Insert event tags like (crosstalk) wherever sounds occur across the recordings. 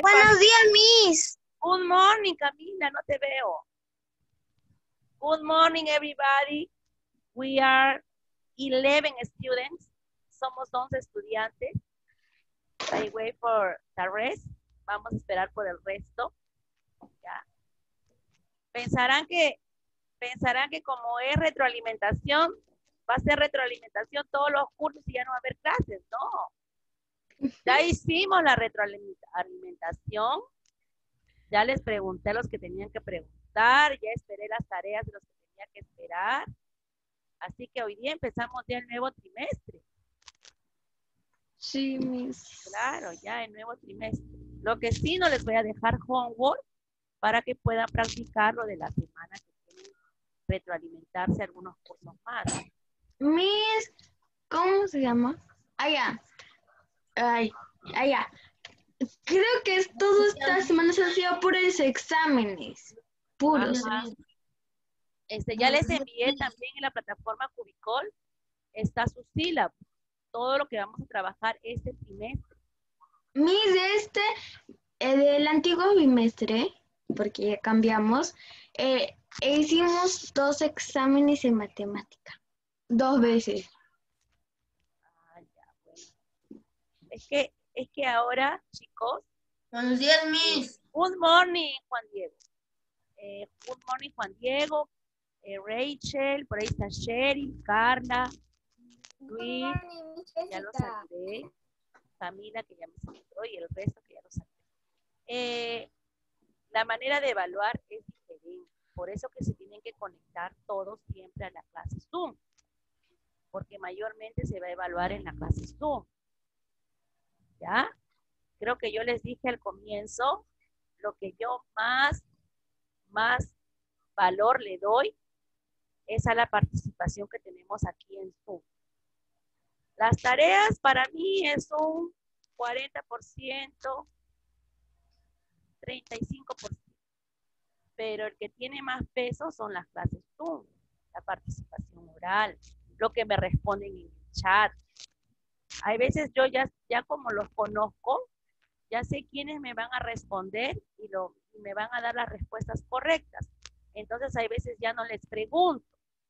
Buenos días, Miss. Good morning, Camila, no te veo. Good morning, everybody. We are 11 students. Somos 11 estudiantes. I wait for the rest. Vamos a esperar por el resto. Ya. Pensarán que, pensarán que como es retroalimentación, va a ser retroalimentación todos los cursos y ya no va a haber clases. No. Ya hicimos la retroalimentación. Ya les pregunté a los que tenían que preguntar. Ya esperé las tareas de los que tenía que esperar. Así que hoy día empezamos ya el nuevo trimestre. Sí, Miss. Claro, ya el nuevo trimestre. Lo que sí no les voy a dejar homework para que puedan practicar lo de la semana que tienen retroalimentarse algunos cursos más. Miss, ¿cómo se llama? Allá. Ay, allá. Creo que es todo esta semana se ha sido puros exámenes. Puros. Ajá. Este, ya les envié también en la plataforma Cubicol, está su sílabo, todo lo que vamos a trabajar este trimestre. Miss, este, eh, del antiguo bimestre, porque ya cambiamos, eh, hicimos dos exámenes en matemática. Dos veces. Ah, ya, bueno. Es que, es que ahora, chicos, Buenos días, Miss. good morning, Juan Diego. Eh, good morning, Juan Diego, eh, Rachel, por ahí está Sherry, Carla, Luis, ya lo saludé. Camila, que ya me saludó, y el resto que ya lo saludé. Eh, la manera de evaluar es diferente. Por eso que se tienen que conectar todos siempre a la clase Zoom. Porque mayormente se va a evaluar en la clase Zoom. ¿Ya? Creo que yo les dije al comienzo lo que yo más, más valor le doy es a la participación que tenemos aquí en Zoom. Las tareas para mí es un 40%, 35%. Pero el que tiene más peso son las clases Zoom, la participación oral, lo que me responden en el chat. Hay veces yo ya, ya como los conozco, ya sé quiénes me van a responder y, lo, me van a dar las respuestas correctas. Entonces hay veces ya no les pregunto.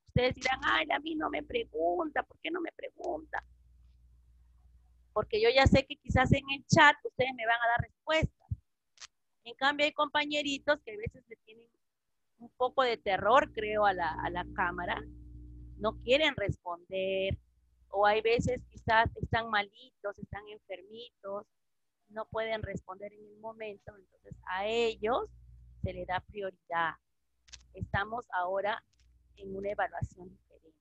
Ustedes dirán, ay, a mí no me pregunta, ¿por qué no me pregunta? Porque yo ya sé que quizás en el chat ustedes me van a dar respuestas. En cambio hay compañeritos que a veces le tienen un poco de terror, creo, a la, a la cámara. No quieren responder. O hay veces quizás están malitos, están enfermitos, no pueden responder en el momento. Entonces a ellos se le da prioridad. Estamos ahora en una evaluación diferente.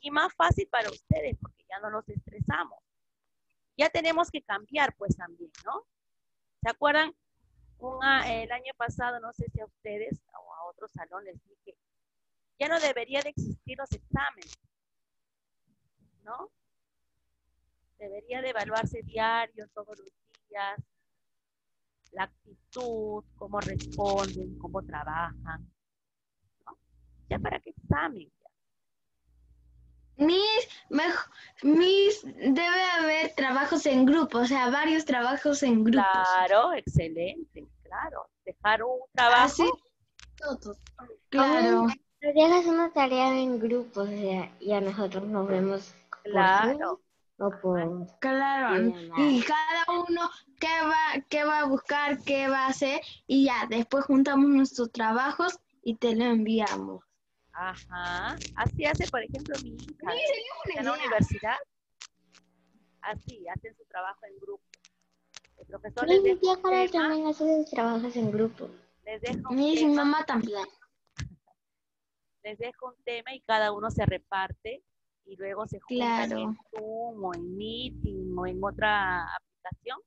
Y más fácil para ustedes porque ya no los estresamos. Ya tenemos que cambiar pues también, ¿no? ¿Se acuerdan? El año pasado, no sé si a ustedes o a otros salones dije, ya no debería de existir los exámenes, ¿no? Debería de evaluarse diario, todos los días, la actitud, cómo responden, cómo trabajan. ¿no? Ya para qué examen. Miss, mej- Miss, debe haber trabajos en grupo, o sea, varios trabajos en grupos. Claro, excelente, claro. Dejar un trabajo. Así, todos. Claro. Dejas una tarea en grupo, o sea, y a nosotros nos vemos Claro. O por Claro, y cada uno qué va, qué va a buscar, qué va a hacer, y ya, después juntamos nuestros trabajos y te lo enviamos. Ajá. Así hace, por ejemplo, mi hija en la universidad. Así, hacen su trabajo en grupo. El profesor les Sí, mi deja tía Carol tema, también hace sus trabajos en grupo. les Miss, mi mamá también. (laughs) les deja un tema y cada uno se reparte y luego se juntan Claro. en Zoom o en Meeting o en otra aplicación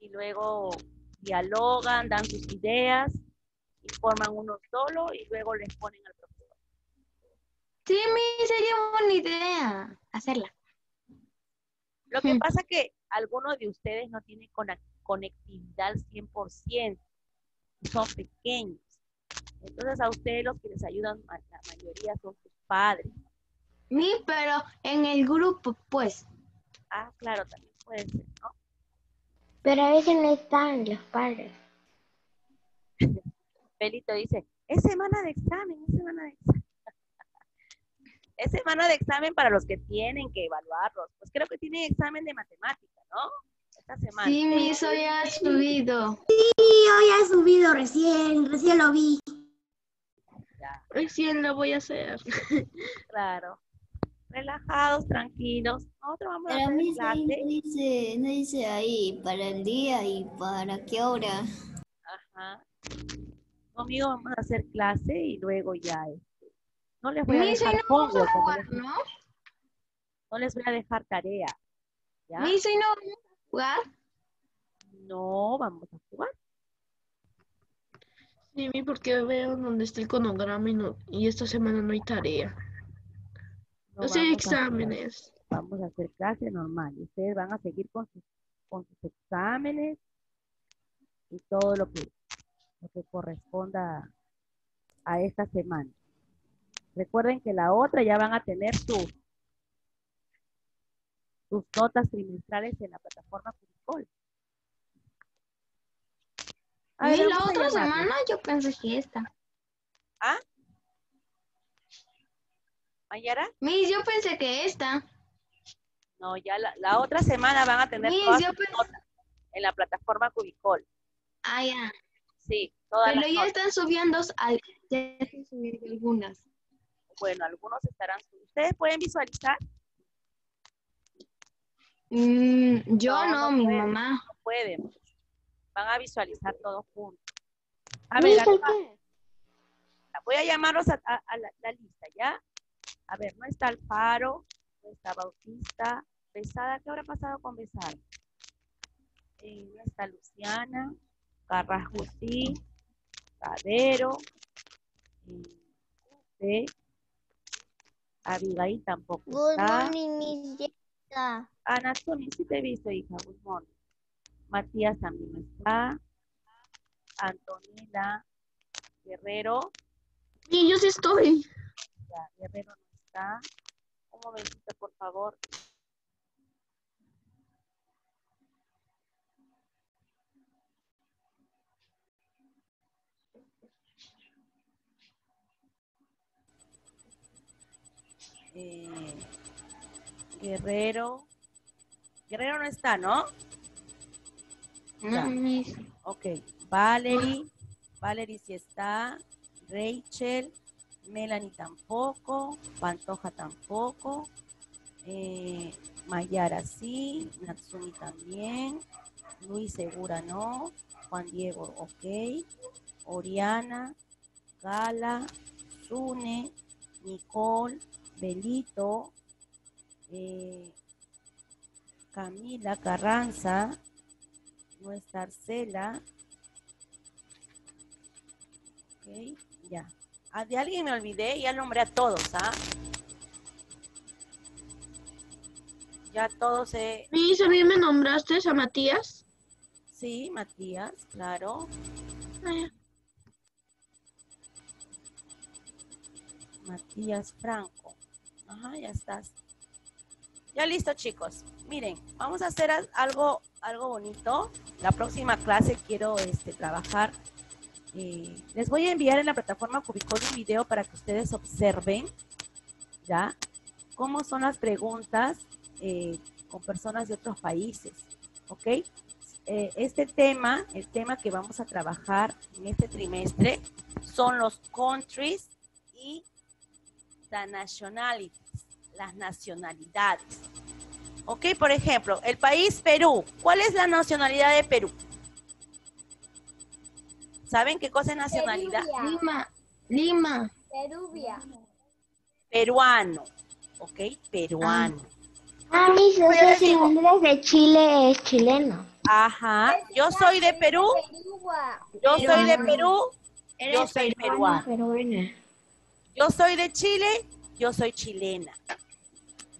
y luego dialogan, dan sus ideas y forman uno solo y luego les ponen al profesor. Sí, Miss, sería buena idea hacerla. Lo que Hmm. pasa que algunos de ustedes no tienen conectividad al 100%, son pequeños. Entonces a ustedes los que les ayudan, la mayoría son sus padres. Miss, pero en el grupo, pues. Ah, claro, también puede ser, ¿no? Pero a veces no están los padres. (laughs) Pelito dice, es semana de examen, es semana de examen. (laughs) es semana de examen para los que tienen que evaluarlos. Pues creo que tienen examen de matemática, ¿no? Esta semana. Sí, Miss, hoy ha subido. hoy ha subido recién, recién lo vi. Ya, Recién lo voy a hacer. (laughs) claro. Relajados, tranquilos. Nosotros vamos a Pero a hacer mí clase. no dice, no dice ahí para el día y para qué hora. Ajá. Conmigo vamos a hacer clase y luego ya este, no les voy a dejar no homework, jugar, les, ¿no? no les voy a dejar tarea. ¿Ya? Hoy no vamos a jugar. No vamos a jugar. Sí, mi, porque veo donde está el cronograma y, no, y esta semana no hay tarea. No No sé vamos a exámenes. Vamos a hacer clase normal. y Ustedes van a seguir con sus, con sus exámenes y todo lo que, lo que corresponda a esta semana. Recuerden que la otra ya van a tener sus, sus notas trimestrales en la plataforma Curicol. A ver, Miss, la otra semana yo pensé que esta. ¿Mayara? Miss, yo pensé que esta. No, ya la, la otra semana van a tener Miss, todas yo sus pensé... notas en la plataforma Cubicol. Ah, ya. Sí, todas Pero las ya notas. están subiendo, al... ya están subiendo algunas. Bueno, algunos estarán. ¿Ustedes pueden visualizar? Mm, yo No, no, no mi pueden. mamá. No pueden. Van a visualizar todos juntos. A ver, voy a llamarlos a, a- a la, la lista, ¿ya? A ver, no está Alfaro, no está Bautista, Besada, ¿qué habrá pasado con Besada? Eh, no está Luciana, Carrasco sí, Cadero, eh, Abigail tampoco Good está. morning, Miss. Ana Tony, sí te he visto, hija, good morning. Matías también no está. Antonila Guerrero, Y yo sí estoy. ya, Guerrero no está. Un momentito, por favor. Eh, Guerrero. Guerrero no está, ¿no? Miss. Ok. Valerie. Valerie sí está. Rachel. Melanie tampoco. Pantoja tampoco. Eh, Mayara sí. Natsumi también. Luis Segura no. Juan Diego, ok. Oriana. Gala. Sune. Nicole. Belito. eh, Camila Carranza. No está Arcela. Ok, ya. De alguien me olvidé, ya nombré a todos, ¿ah? Ya todos, eh, Miss, a mí me nombraste a Matías. sí, Matías, claro. Matías Franco. Ajá, ya estás. Ya listo, chicos. Miren, vamos a hacer al- algo, algo bonito. La próxima clase quiero este, trabajar. Eh, les voy a enviar en la plataforma Cubicol un video para que ustedes observen, ¿ya? Cómo son las preguntas eh, con personas de otros países, ¿ok? Eh, este tema, el tema que vamos a trabajar en este trimestre, son los countries y the nationalities, las nacionalidades. Ok, por ejemplo, el país Perú. ¿Cuál es la nacionalidad de Perú? ¿Saben qué cosa es nacionalidad? Lima. Lima. Perubia. Peruano. Ok, peruano. Ah, les si digo. Andrés de Chile es chileno. Ajá. Yo soy de Perú. Yo soy de Perú. Yo soy bueno. Yo soy de Chile. Yo soy chilena.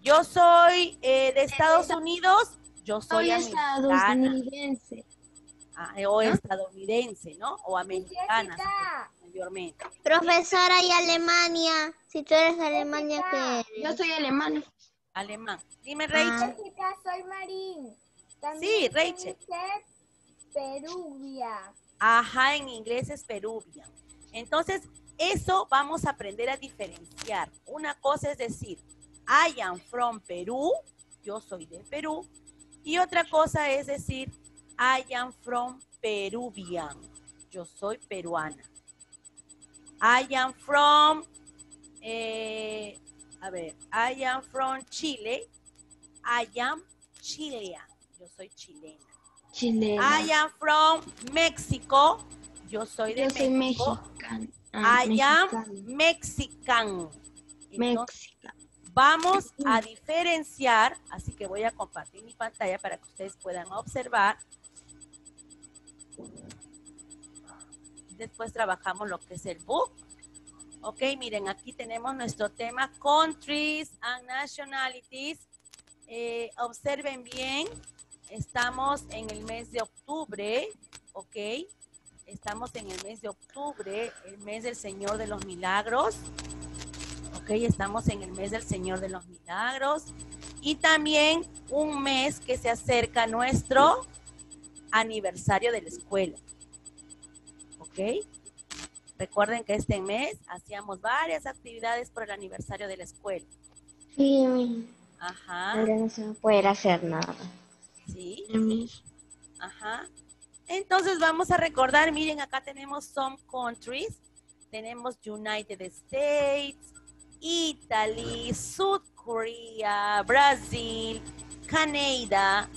Yo soy eh, de Estados Unidos. Yo soy Soy estadounidense. Ah, o estadounidense, ¿no? O americana, mayormente. Profesora y Alemania. Si tú eres de Alemania, ¿qué Yo soy alemán. Alemán. Dime, Rachel. soy Marín. Sí, Rachel. Peruvia. Ajá, en inglés es Peruvian. Entonces, eso vamos a aprender a diferenciar. Una cosa es decir, I am from Perú, yo soy de Perú. Y otra cosa es decir, I am from Peruvian, yo soy peruana. I am from, eh, a ver, I am from Chile, I am Chilean, yo soy chilena. Chilena. I am from Mexico. Yo soy de Yo soy México. mexicana. Ah, I am. Mexican. Entonces, México. vamos a diferenciar, así que voy a compartir mi pantalla para que ustedes puedan observar. Después trabajamos lo que es el book. Ok, miren, aquí tenemos nuestro tema Countries and Nationalities. Eh, observen bien, estamos en el mes de octubre, ok. Estamos en el mes de octubre, el mes del Señor de los Milagros. Ok, estamos en el mes del Señor de los Milagros. Y también un mes que se acerca nuestro aniversario de la escuela. ¿Ok? Recuerden que este mes hacíamos varias actividades por el aniversario de la escuela. Sí, Ajá, ahora no se va a poder hacer nada. sí, ajá. Entonces vamos a recordar, miren, acá tenemos some countries. Tenemos United States, Italy, South Korea, Brasil, Canadá,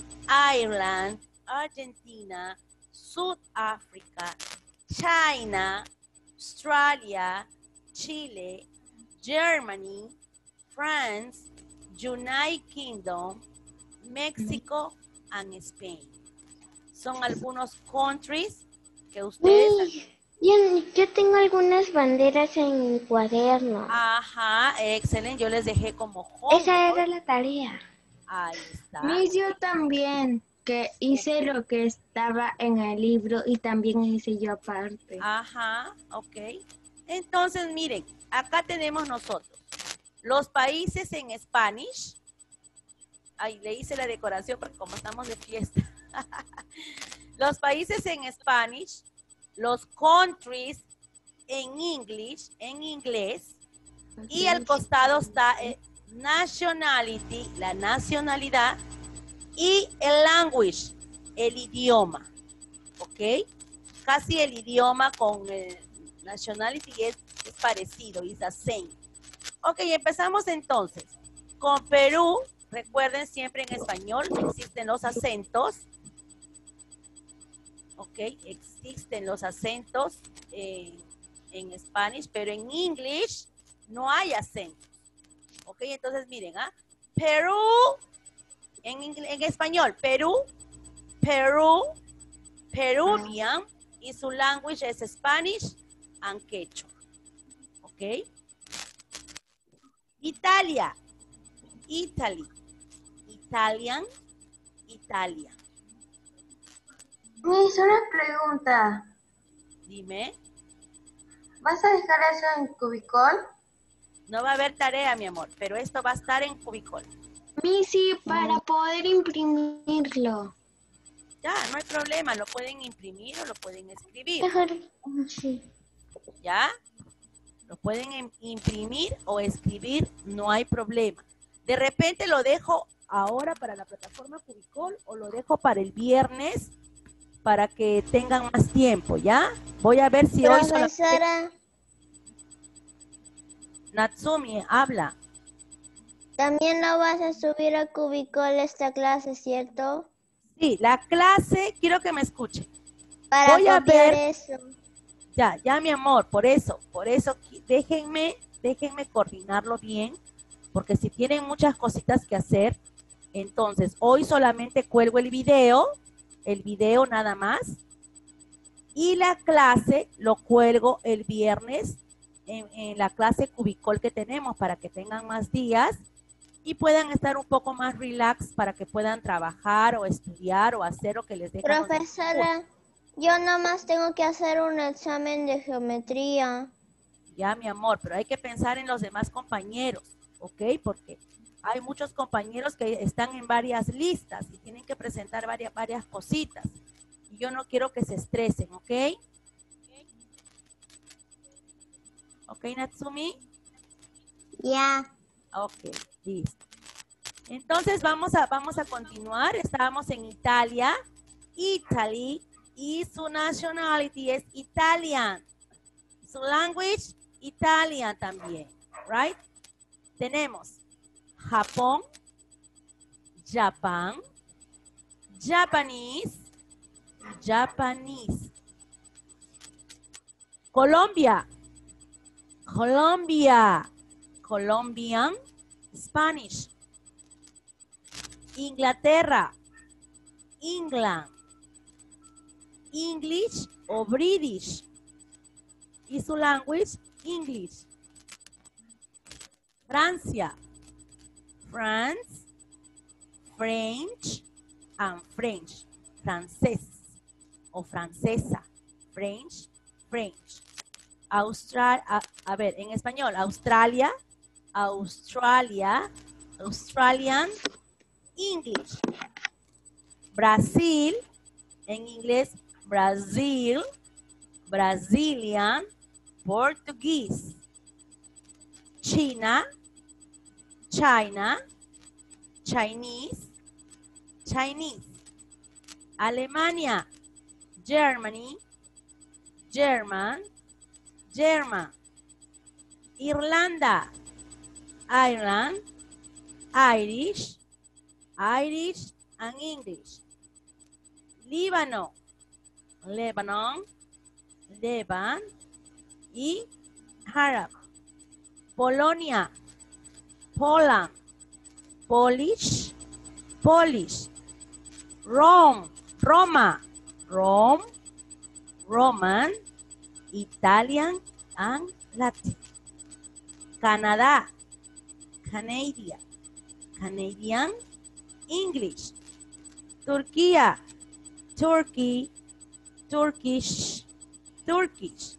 Ireland, Argentina, South Africa, China, Australia, Chile, Germany, France, United Kingdom, México and Spain. Son algunos countries que ustedes... Uy, yo, yo tengo algunas banderas en mi cuaderno. Ajá, excelente. Yo les dejé como Esa homework. era la tarea. Ahí está. Miss, yo también, que hice lo que estaba en el libro y también hice yo aparte. Ajá, ok. Entonces, miren, acá tenemos nosotros los países en Spanish. Ay, le hice la decoración porque como estamos de fiesta. (laughs) los países en Spanish, los countries en English, en inglés, y al costado está eh, nationality, la nacionalidad, y el language, el idioma. ¿Ok? Casi el idioma con el nationality es, parecido, is the same. Ok, empezamos entonces. Con Perú, recuerden siempre en español existen los acentos. Ok, existen los acentos eh, en Spanish, pero en English no hay acentos. Ok, entonces miren, ¿ah? Perú, en, en español, Perú, Perú, Peruvian, y su language es Spanish and Quechua. ¿Ok? Italia, Italy, Italian, Italia. Miss, una pregunta. Dime, ¿Vas a dejar eso en cubicol? no va a haber tarea, mi amor, pero esto va a estar en Cubicol. Missy, para poder imprimirlo. Ya, no hay problema, lo pueden imprimir o lo pueden escribir. Mejor, sí. ¿Ya? Lo pueden im- imprimir o escribir, no hay problema. De repente lo dejo ahora para la plataforma Cubicol o lo dejo para el viernes para que tengan más tiempo, ¿ya? Voy a ver si hoy solamente- Profesora, Natsumi habla. También no vas a subir a Cubicol esta clase, ¿cierto? Sí, la clase, quiero que me escuche. Para Voy a ver. eso. Ya, ya, mi amor, por eso, por eso, déjenme, déjenme coordinarlo bien, porque si tienen muchas cositas que hacer, entonces hoy solamente cuelgo el video, el video nada más, y la clase lo cuelgo el viernes en, en la clase cubicol que tenemos para que tengan más días y puedan estar un poco más relax para que puedan trabajar o estudiar o hacer lo que les los Profesora, yo nomás tengo que hacer un examen de geometría. Ya, mi amor, pero hay que pensar en los demás compañeros, ¿ok? Porque hay muchos compañeros que están en varias listas y tienen que presentar varias, varias cositas. Y yo no quiero que se estresen, ¿ok? ¿Ok, Natsumi? Ya. Ok, listo. Entonces vamos a, vamos a continuar. Estábamos en Italia. Italy y su nationality es Italian. Su language, Italian también, right? Tenemos Japón, Japan, Japanese, Japanese. Colombia, Colombia, Colombian, Spanish. Inglaterra, England, English o British. Y su language, English. Francia, France, French and French. Francés o francesa. French, French. Austral, a, a ver, en español, Australia, Australia, Australian, English. Brasil, en inglés, Brasil, Brazilian, Portuguese. China, China, Chinese, Chinese. Alemania, Germany, German, German. Irlanda, Ireland, Irish, Irish and English. Líbano, Lebanon, Leban y Arab. Polonia, Poland, Polish, Polish. Rome, Roma, Rome, Roman, Italian and Latin. Canadá, Canadian, Canadian, English. Turquía, Turkey, Turkish, Turkish.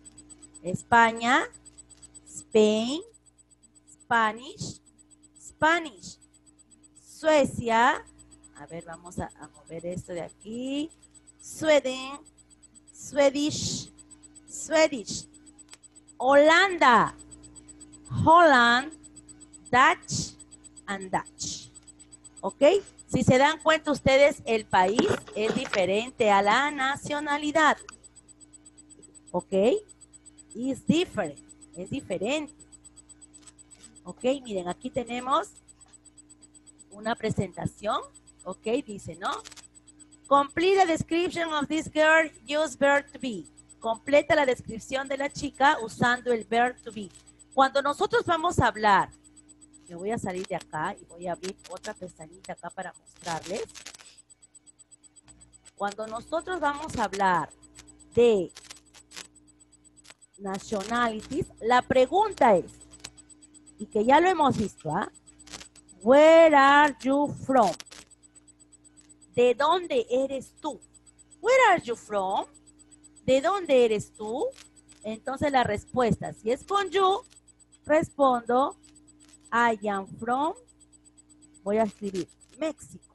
España, Spain, Spanish, Spanish. Suecia, a ver, vamos a, a mover esto de aquí. Sweden, Swedish, Swedish. Holanda, Holland, Dutch and Dutch. ¿Ok? Si se dan cuenta ustedes, el país es diferente a la nacionalidad. ¿Ok? Is different. Es diferente. ¿Ok? Miren, aquí tenemos una presentación. ¿Ok? Dice, ¿no? Complete the description of this girl, use verb to be. Completa la descripción de la chica usando el verb to be. Cuando nosotros vamos a hablar, me voy a salir de acá y voy a abrir otra pestañita acá para mostrarles. Cuando nosotros vamos a hablar de nationalities, la pregunta es, y que ya lo hemos visto, ¿ah? Where are you from? ¿De dónde eres tú? Where are you from? ¿De dónde eres tú? Entonces la respuesta, si es con you, respondo, I am from, voy a escribir, México.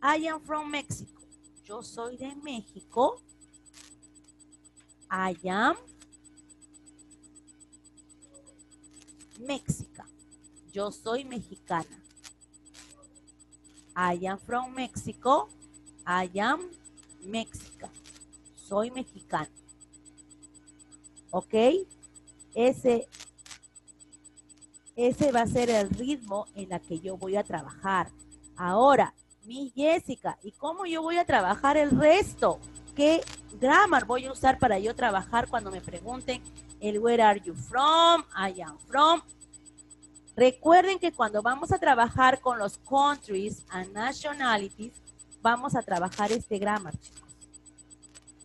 I am from Mexico. Yo soy de México. I am Mexica. Yo soy mexicana. I am from Mexico. I am Mexica. Soy mexicana. ¿Ok? Ese, ese va a ser el ritmo en la que yo voy a trabajar. Ahora, mi Jessica, ¿y cómo yo voy a trabajar el resto? ¿Qué grammar voy a usar para yo trabajar cuando me pregunten el where are you from? I am from. Recuerden que cuando vamos a trabajar con los countries and nationalities, vamos a trabajar este grammar, chicos.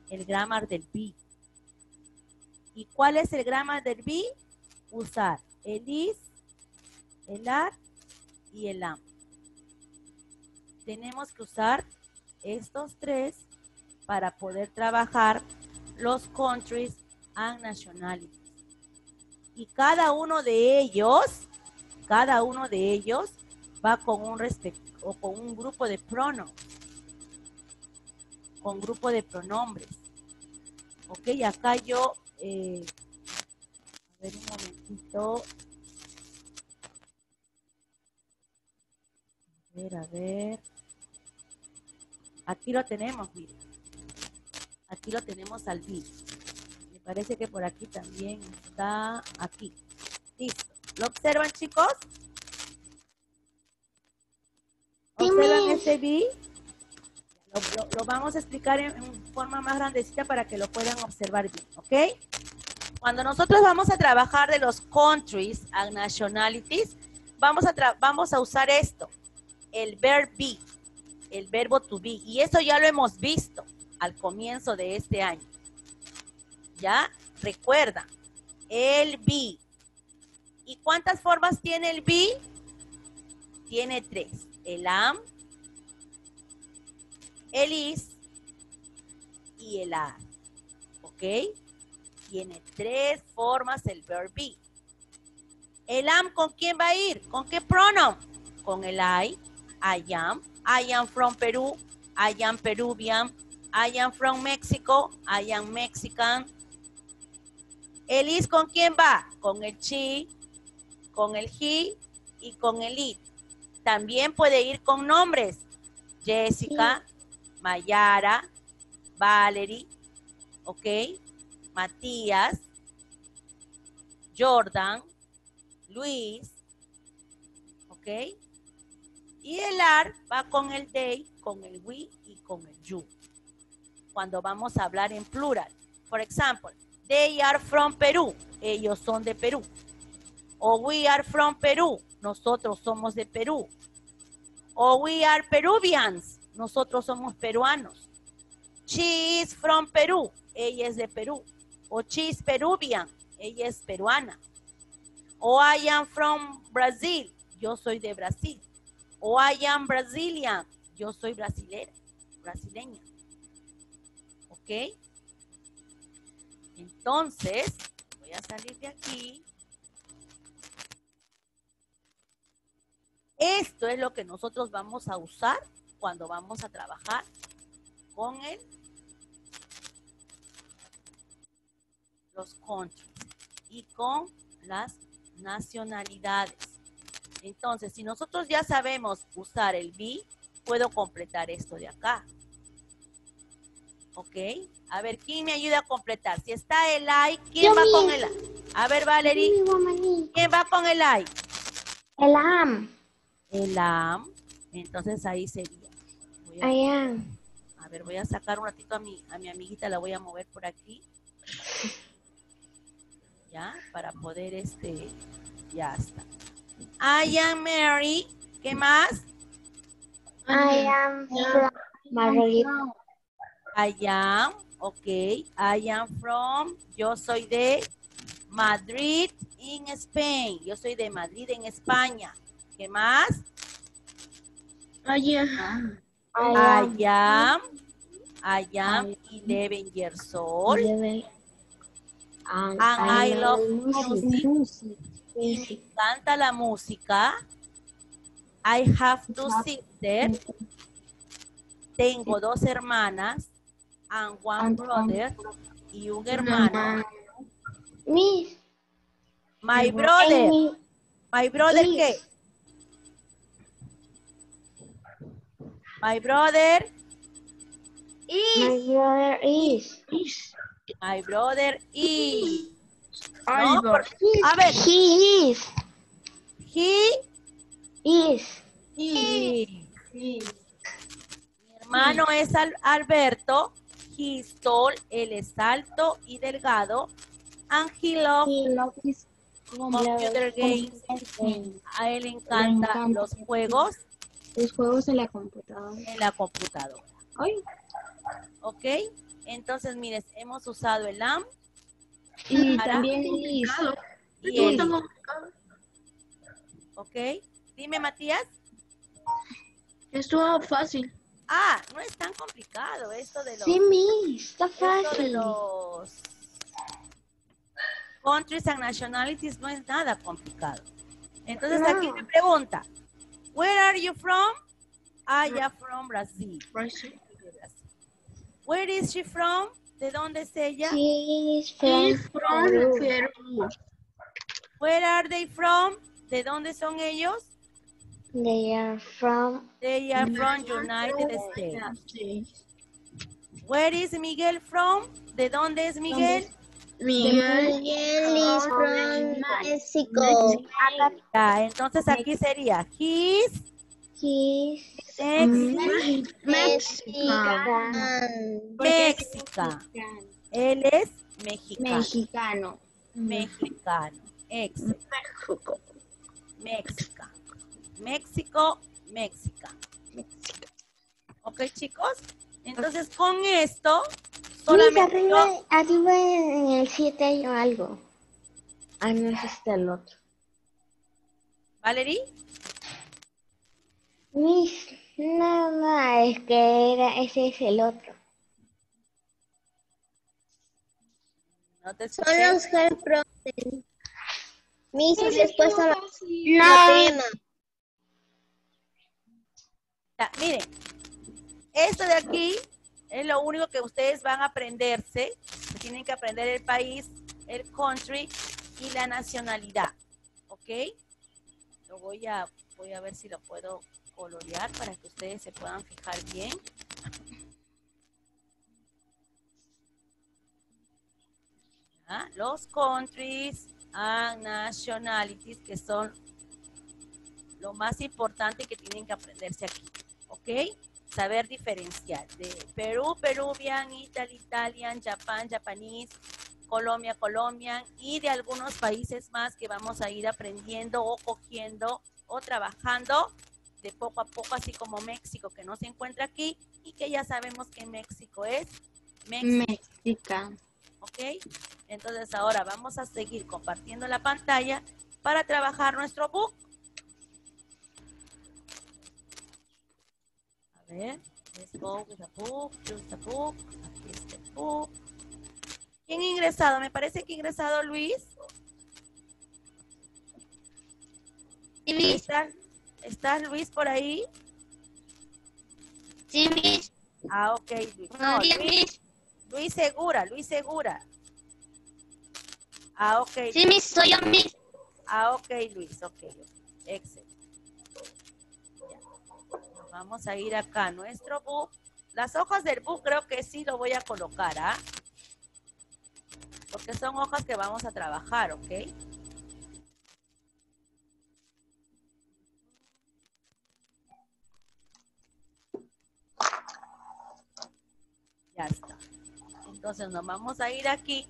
El grammar del be. ¿Y cuál es el grammar del be? Usar el is, el are y el am. Tenemos que usar estos tres para poder trabajar los countries and nationalities. Y cada uno de ellos, cada uno de ellos va con un o con un grupo de pronombres. con grupo de pronombres. Ok, acá yo, eh, a ver un momentito. Ver, a ver. Aquí lo tenemos, miren. Aquí lo tenemos al B. Me parece que por aquí también está aquí. Listo. ¿Lo observan, chicos? ¿Observan ese B? Lo, lo- lo vamos a explicar en, en forma más grandecita para que lo puedan observar bien, ¿ok? Cuando nosotros vamos a trabajar de los countries and nationalities, vamos a, tra- vamos a usar esto, el verb be, el verbo to be. Y eso ya lo hemos visto al comienzo de este año. ¿Ya? Recuerda, el be. ¿Y cuántas formas tiene el be? Tiene tres. El am, el is y el are. ¿Ok? Tiene tres formas el verb be. El am, ¿con quién va a ir? ¿Con qué pronoun? Con el I. I am. I am from Peru. I am Peruvian. I am from Mexico. I am Mexican. El is, ¿con quién va? Con el she, con el he y con el it. También puede ir con nombres. Jessica, Mayara, Valerie, ¿ok? Matías, Jordan, Luis, ¿ok? Y el ar va con el they, con el we y con el you. Cuando vamos a hablar en plural. Por ejemplo, they are from Perú. Ellos son de Perú. O we are from Perú. Nosotros somos de Perú. O we are Peruvians. Nosotros somos peruanos. She is from Perú. Ella es de Perú. O she is Peruvian. Ella es peruana. O I am from Brazil. Yo soy de Brasil. O I am Brazilian. Yo soy brasilera, brasileña. ¿Ok? Entonces, voy a salir de aquí. Esto es lo que nosotros vamos a usar cuando vamos a trabajar con el, los countries y con las nacionalidades. Entonces, si nosotros ya sabemos usar el be, puedo completar esto de acá. ¿Ok? A ver, ¿quién me ayuda a completar? Si está el I, ¿quién Yo va con el I? A ver, Valerie, ¿quién va con el I? El am. El am. Entonces ahí sería. A, I am. a ver, voy a sacar un ratito a mi, a mi amiguita, la voy a mover por aquí. Ya, para poder este, ya está. I am Mary. ¿Qué más? I am from Margarita. I am, ok. I am from, yo soy de Madrid, en Spain. Yo soy de Madrid, en España. ¿Qué más? I I am, I am 11 years old. am. And, And I love music. Me encanta la música. I have two sisters. Tengo dos hermanas. And one brother. Y un hermano. Miss. My brother. My brother, Is. ¿qué? My brother. My brother is. My brother is. No, a ver, He is. he Is. is. Mi hermano es Al- Alberto. He is tall, él es alto y delgado. And he loves He loves computer games. A él le encantan los juegos Los juegos en la computadora. en la computadora. Ay. ¿Ok? Entonces, mires, hemos usado el AM Y también is. y ¿Ok? Dime, Matías. Estuvo fácil. Ah, no es tan complicado esto de los, Sí, Miss. Está de fácil. los countries and nationalities no es nada complicado. Entonces aquí me pregunta, where are you from? I am from Brazil. Brasil. Where is she from? ¿De dónde es ella? She's from From Peru. Peru. Where are they from? ¿De dónde son ellos? They are from They are from United States. Where is Miguel from? ¿De dónde es Miguel? Miguel. Miguel is from Mexico. Ya, entonces aquí sería his He's ex Mexican. Mexican. Él es mexicano. Mexicano. Mexicano. Ex México. Mexican. México, Mexican. Ok, chicos. Entonces con esto solamente yo- arriba, arriba en el 7 hay algo. Ah, no, ese es el otro. Valerie, Miss, no, no, es que era, ese es el otro. no te Son los No. tema. Ya, miren, esto de aquí es lo único que ustedes van a aprenderse. Tienen que aprender el país, el country y la nacionalidad. ¿Ok? Lo voy a, voy a ver si lo puedo colorear para que ustedes se puedan fijar bien. Los countries and nationalities que son lo más importante que tienen que aprenderse aquí. ¿ok? Saber diferenciar de Perú, Peruvian, Italy, Italian, Japan, Japanese, Colombia, Colombian y de algunos países más que vamos a ir aprendiendo o cogiendo o trabajando de poco a poco, así como México que no se encuentra aquí y que ya sabemos que México es México. ¿ok? Entonces ahora vamos a seguir compartiendo la pantalla para trabajar nuestro book. A ver, let's go with the book, choose the book, aquí está el book. ¿Quién ha ingresado? Me parece que ha ingresado Luis. ¿Está, ¿Está Luis por ahí? Sí, Miss. Ah, ok, Luis. No, Luis. Luis Segura, Luis Segura. Ah, ok. Sí, Miss, soy yo, Miss. Ah, ok, Luis, ok. Excelente. Ya. Vamos a ir acá a nuestro book. Las hojas del book creo que sí lo voy a colocar, ¿ah? Porque son hojas que vamos a trabajar, ¿ok? Ya está. Entonces nos vamos a ir aquí.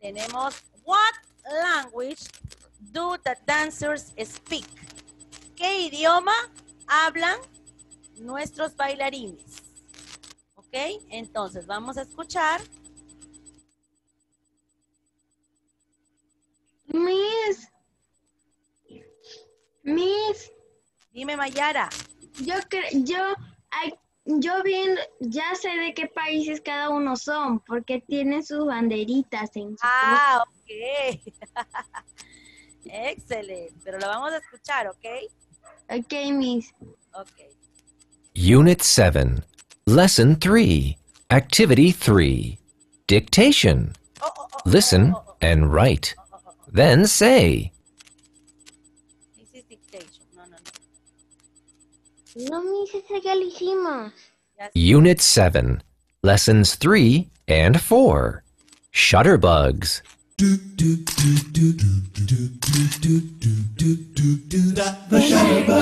Tenemos what language do the dancers speak? ¿Qué idioma hablan nuestros bailarines? ¿Ok? Entonces vamos a escuchar. Miss. Miss. Dime Mayara. Yo yo ay, yo bien ya sé de qué países cada uno son porque tienen sus banderitas en su Ah, ok. (laughs) Excelente. Pero lo vamos a escuchar, ¿ok? Ok, Miss. Ok. Unit 7, Lesson 3, Activity 3, Dictation. Oh, oh, oh, oh, Listen and write. Then say. No, Miss, ese ya lo hicimos. Unit 7, Lessons 3 and 4, Shutterbugs. Listo.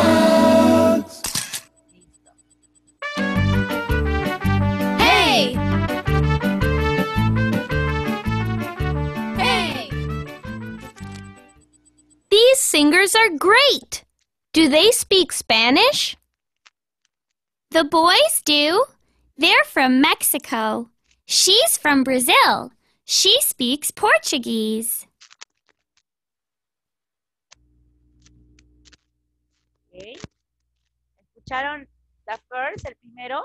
Hey! Hey! These singers are great. Do they speak Spanish? The boys do. They're from Mexico. She's from Brazil. She speaks Portuguese. Ok. ¿Escucharon la first, el primero?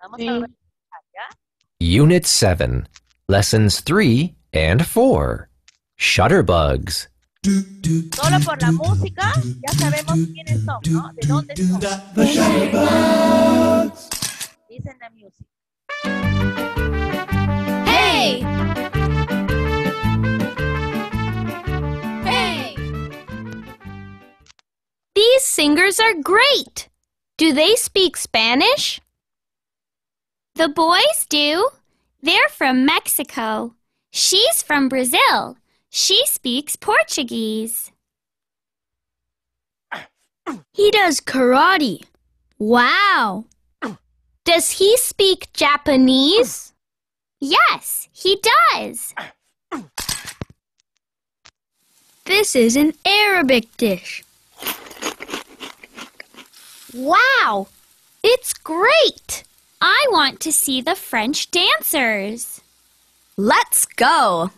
Vamos Sí. a revisar. Unit 7, Lessons 3 and 4, Shutterbugs. Solo por la música ya sabemos quiénes son, ¿no? De dónde son. Dicen la music. Hey! Hey! These singers are great. Do they speak Spanish? The boys do. They're from Mexico. She's from Brazil. She speaks Portuguese. He does karate. Wow. Does he speak Japanese? Yes, he does. This is an Arabic dish. Wow, it's great. I want to see the French dancers. Let's go.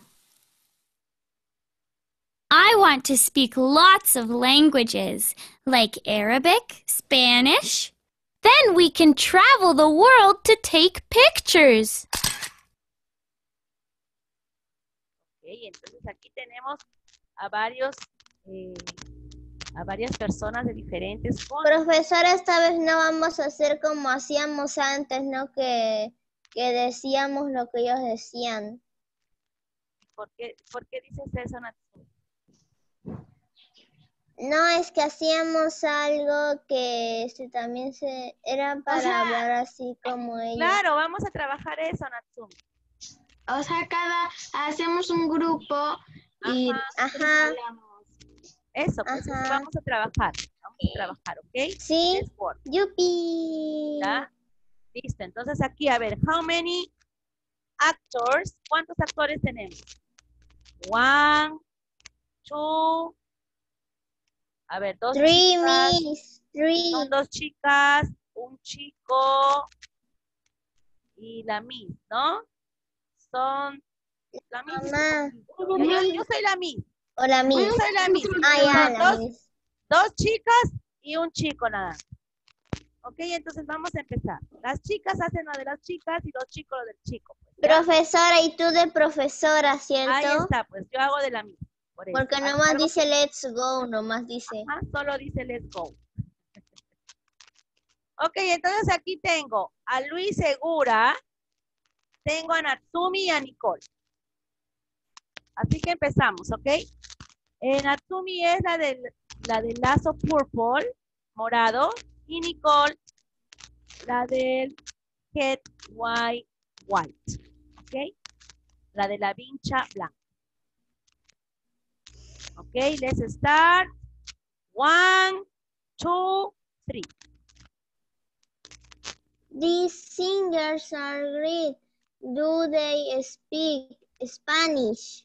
I want to speak lots of languages like Arabic, Spanish. Then we can travel the world to take pictures. Ok, entonces aquí tenemos a varios, eh, a varias personas de diferentes con- Profesora, esta vez no vamos a hacer como hacíamos antes, ¿no? Que, que decíamos lo que ellos decían. ¿Por qué, por qué dices eso, Natsumi? No, es que hacíamos algo que este, también se era para sea, hablar así como ellos. Claro, vamos a trabajar eso, Natsumi. O sea, cada hacemos un grupo y Ajá, Eso, pues eso vamos a trabajar. Vamos a trabajar, ¿ok? sí, yupi. ¿ya? Listo, entonces aquí, a ver, how many actors? ¿Cuántos actores tenemos? One, two, a ver, dos Three chicas, miss, three. son dos chicas, un chico y la Miss, ¿no? Son la Miss. Mamá. Yo, yo soy la Miss. Hola, Yo miss. soy la Miss. Ah, ya, la dos, miss. dos chicas y un chico nada. más. Ok, entonces vamos a empezar. Las chicas hacen lo de las chicas y los chicos lo del chico. pues, ¿ya? Profesora, y tú de profesora, Ahí ¿cierto? está, pues yo hago de la Miss. Por eso. Porque Hago nomás algo- dice let's go, nomás dice. Ajá, solo dice let's go. (laughs) Ok, entonces aquí tengo a Luis Segura, tengo a Natsumi y a Nicole. Así que empezamos, ¿ok? Eh, Natsumi es la del, la del lazo purple, morado, y Nicole, la del head white, white, ¿ok? La de la vincha blanca. Ok, let's start. One, two, three. These singers are great. Do they speak Spanish?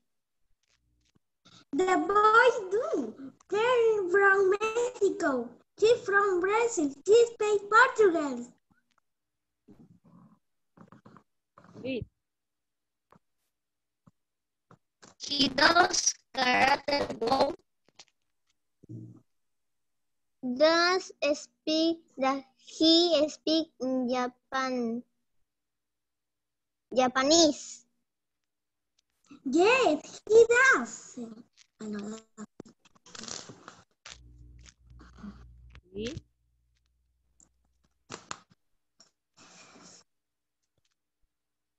The boys do. They're from Mexico. She's from Brazil. She speaks Portuguese. Good. He does karate go. Does speak that he speak in Japan Japanese? Yes, he does. Good.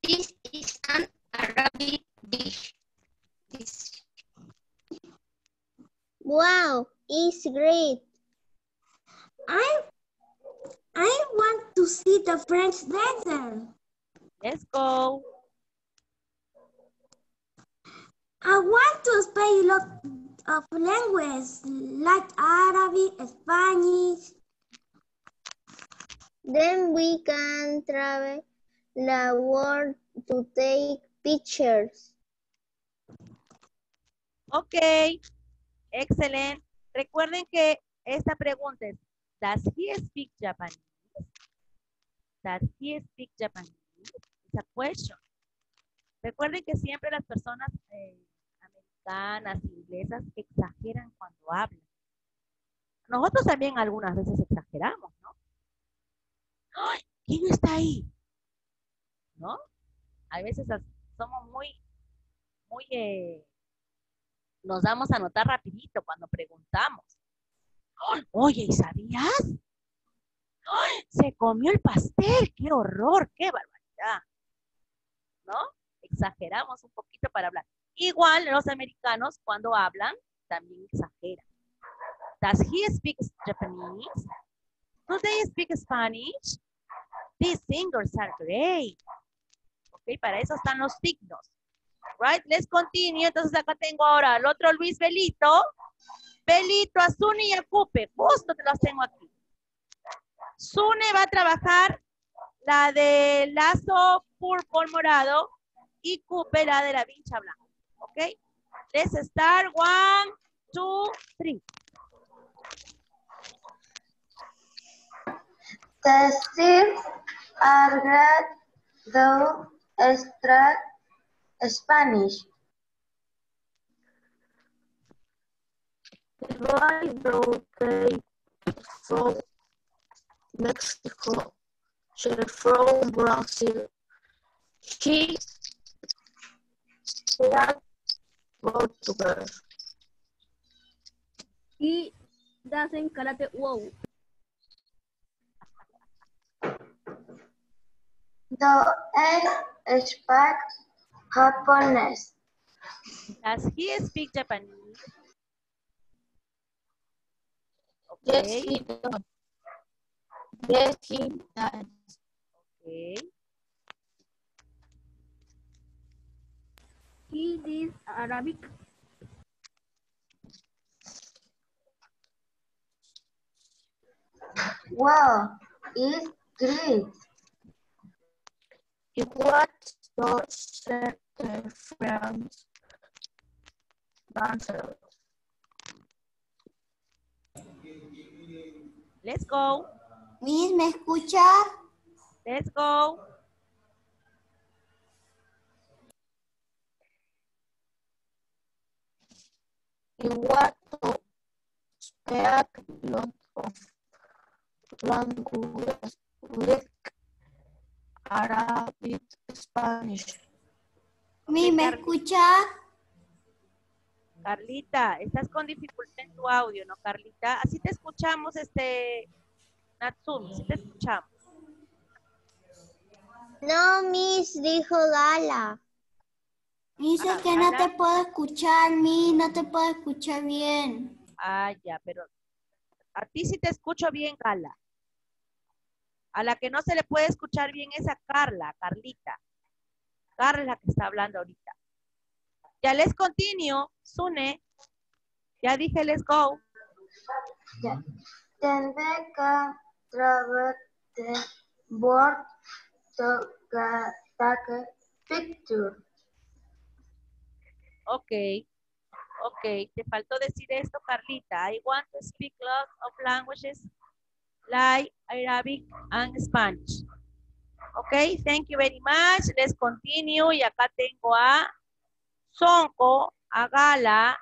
This is an Arabic dish. This Wow, it's great. I I want to see the French dancer. Let's go. I want to speak a lot of languages like Arabic, Spanish. Then we can travel the world to take pictures. Ok. Excelente. Recuerden que esta pregunta es, does he speak Japanese? Does he speak Japanese? It's a question. Recuerden que siempre las personas eh, americanas, inglesas, exageran cuando hablan. Nosotros también algunas veces exageramos, ¿no? ¿Quién está ahí? ¿No? A veces somos muy, muy, eh, Nos damos a notar rapidito cuando preguntamos. ¡Ay! Oye, ¿y sabías? Se comió el pastel, qué horror, qué barbaridad. ¿No? Exageramos un poquito para hablar. Igual los americanos cuando hablan también exageran. Does he speak Japanese? Do they speak Spanish? These singers are great. Ok, para eso están los signos. Right, let's continue. Entonces acá tengo ahora al otro Luis Belito. Belito, Azuni y Acupe. Justo te los tengo aquí. Sune va a trabajar la de lazo purple morado y Cupe la de la vincha blanca. ¿Ok? Let's start. One, two, three. The seeds are great though extract Spanish. The boy though they from Mexico, she from Brazil. He speak Portuguese. He doesn't karate wow. The egg speaks Japanese. Does he speak Japanese? Yes, Okay. he does. Yes, he does. Okay. He is Arabic. Wow, it's great. He was the second France dancer. Let's go. Miss, ¿me escucha? Let's go. He was to speak lot of languages like Arabic, Spanish. ¿me Carmen. escucha? Carlita, estás con dificultad en tu audio, ¿no, Carlita? Así te escuchamos, este, Natsumi, sí te escuchamos. No, Miss, dijo Gala. Dice Ah, que no te puedo escuchar, Miss, no te puedo escuchar bien. Ah, ya, pero a ti sí te escucho bien, Carla. A la que no se le puede escuchar bien es a Carla, Carlita. Carla es la que está hablando ahorita. Ya les continúo, Sune. Ya dije, let's go. Then they can travel the board to ga- take a picture. Ok, ok, te faltó decir esto, Carlita. I want to speak lots of languages like Arabic and Spanish. Ok, thank you very much. Let's continue. Y acá tengo a Sonko, a Gala,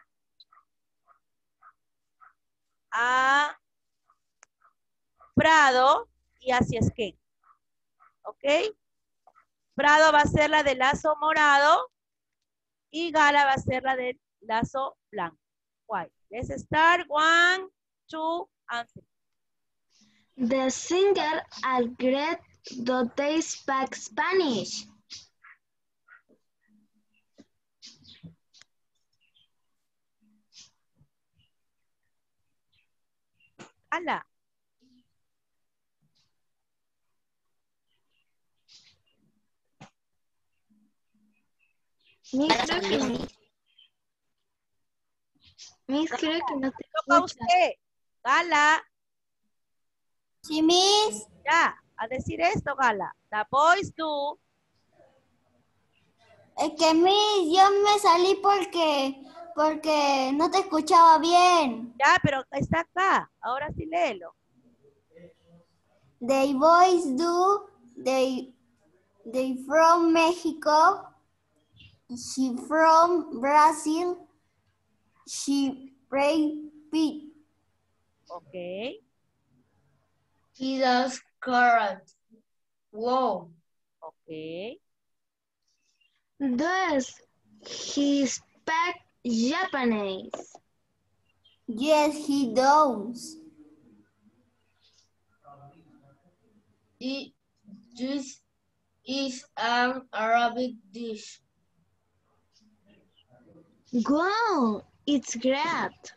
a Prado y a Ciesquén. Ok, Prado va a ser la de lazo morado y Gala va a ser la del lazo blanco. White. Let's start. One, two, and three. The singer are great though they speak Spanish. Gala. Miss, creo que no, Miss, creo que no te Toca a escucha. usted. Gala. Sí, Miss. Ya. A decir esto, Gala. The boys do. Es que Miss, yo me salí porque, porque no te escuchaba bien. Ya, pero está acá. Ahora sí léelo. They boys do, they, they from Mexico, she from Brazil, she play beat. Ok. He does carrot. Wow. Ok. Does he speak Japanese. Yes, he does. It, This is an Arabic dish. Wow, it's great.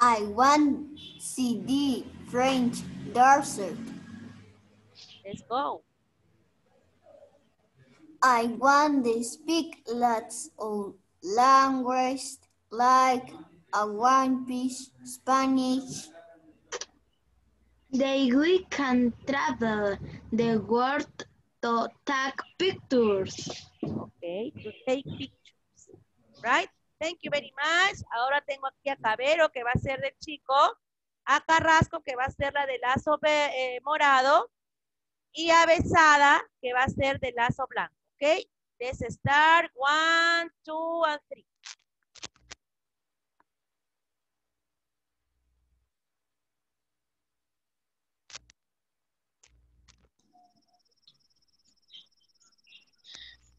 I want CD French dessert. Let's go. I want to speak lots of language like a one piece Spanish. They we can travel the world to take pictures. Okay, to take pictures. Right? Thank you very much. Ahora tengo aquí a Cabero, que va a ser del chico. A Carrasco, que va a ser la de lazo eh, morado. Y a Besada, que va a ser de lazo blanco. Ok? Let's start. One, two, and three.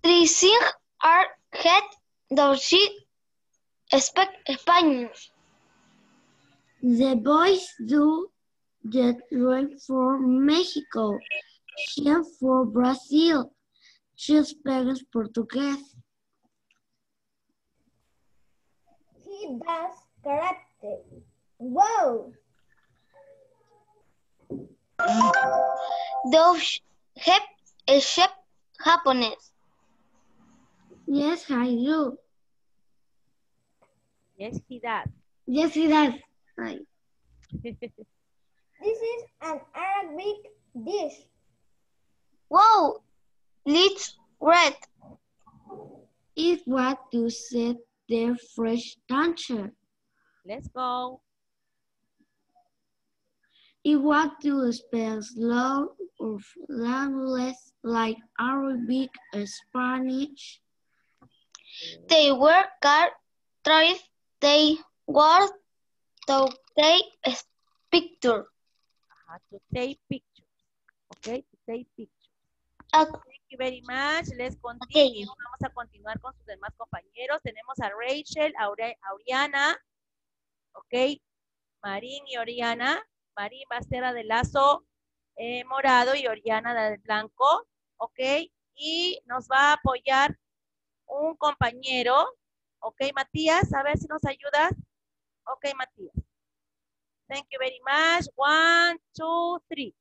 Tricing are head. The boys do the right for Mexico. She for Brazil. She speaks Portuguese. He does karate. Wow! Those have a chef Japanese. Yes, I do. Yes, he does. Yes, he does. Ay. This is an Arabic dish. Wow, let's read. It's what you said their fresh dancer. Let's go. It what to spell slow or language like Arabic, Spanish. They were car drive. They were to take a picture. Ajá, to take pictures. Okay, to take pictures. Ah, Thank you very much. Let's continue. Vamos a continuar con sus demás compañeros. Tenemos a Rachel, Aure- Auriana, ok, Marín y Oriana. Marín va a ser la de lazo eh, morado y Oriana la del blanco, ok. Y nos va a apoyar un compañero, ok, Matías, a ver si nos ayudas. Ok, Matías. Thank you very much. One, two, three.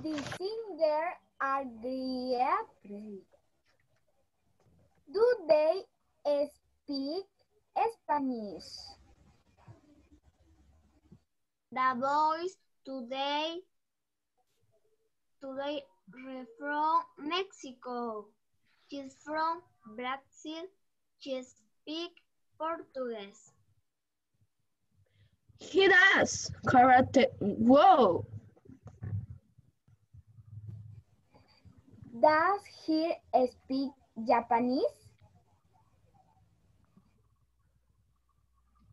The singer are the Do they speak Spanish? The boys today today are from Mexico. She's from Brazil. She speaks Portuguese. He does. Karate. Whoa. Does he speak Japanese?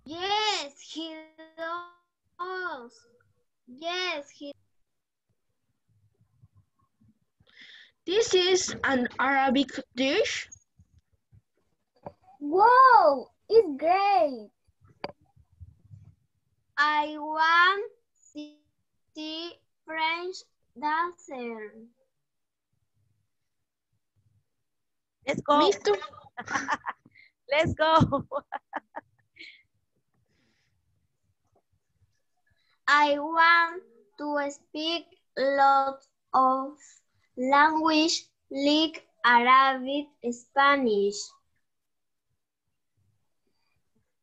Yes, he does. Yes, he This is an Arabic dish. Whoa, it's great. I want to see French dancer. Let's go. Listo. (laughs) Let's go. (laughs) I want to speak lots of language like Arabic, Spanish.